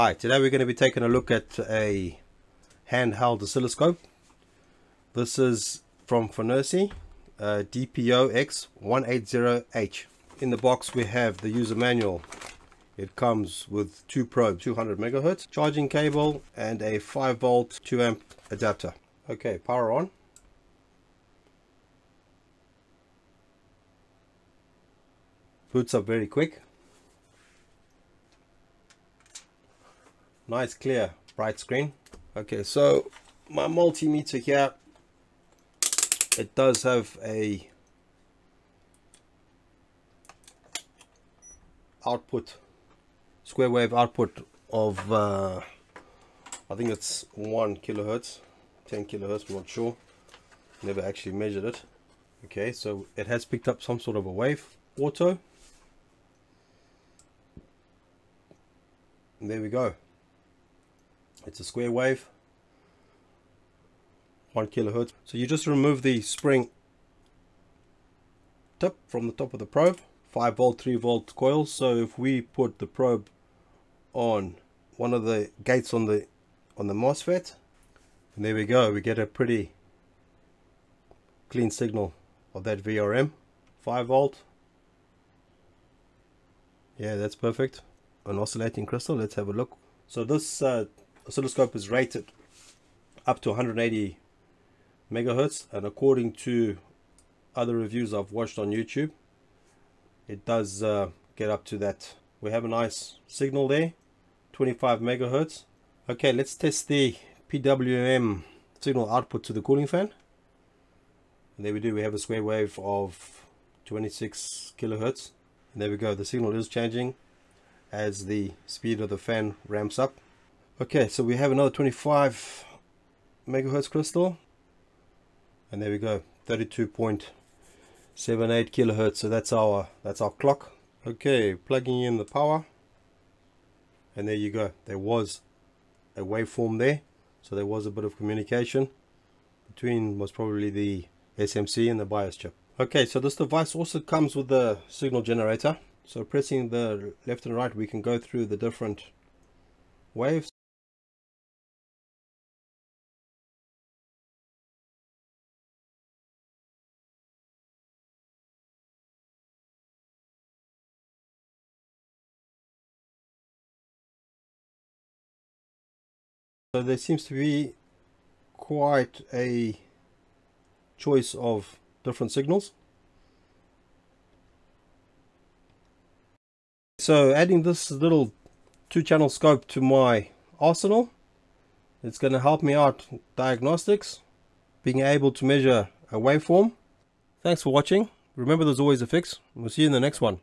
Hi, today we're going to be taking a look at a handheld oscilloscope. This is from FNIRSI, uh, DPO X180H. In the box we have the user manual. It comes with two probes, 200 megahertz, charging cable and a 5 volt 2 amp adapter. Okay, power on. Boots up very quick. Nice clear bright screen. Okay so my multimeter here it does have a output square wave output of uh, I think it's one kilohertz 10 kilohertz I'm not sure. Never actually measured it. Okay so it has picked up some sort of a wave auto. And there we go it's a square wave, 1 kilohertz. So you just remove the spring tip from the top of the probe, 5 volt, 3 volt coils. So if we put the probe on one of the gates on the on the MOSFET, and there we go, we get a pretty clean signal of that VRM, 5 volt. Yeah, that's perfect. An oscillating crystal. Let's have a look. So this uh, oscilloscope is rated up to 180 megahertz and according to other reviews I've watched on YouTube it does uh, get up to that. We have a nice signal there 25 megahertz. Okay let's test the PWM signal output to the cooling fan. And there we do we have a square wave of 26 kilohertz. And there we go the signal is changing as the speed of the fan ramps up Okay, so we have another 25 megahertz crystal. And there we go, 32.78 kilohertz. So that's our that's our clock. Okay, plugging in the power. And there you go. There was a waveform there. So there was a bit of communication between most probably the SMC and the BIOS chip. Okay, so this device also comes with the signal generator. So pressing the left and right, we can go through the different waves. So there seems to be quite a choice of different signals. So adding this little two channel scope to my arsenal, it's going to help me out diagnostics, being able to measure a waveform. Thanks for watching. Remember there's always a fix. We'll see you in the next one.